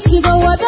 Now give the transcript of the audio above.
是个我的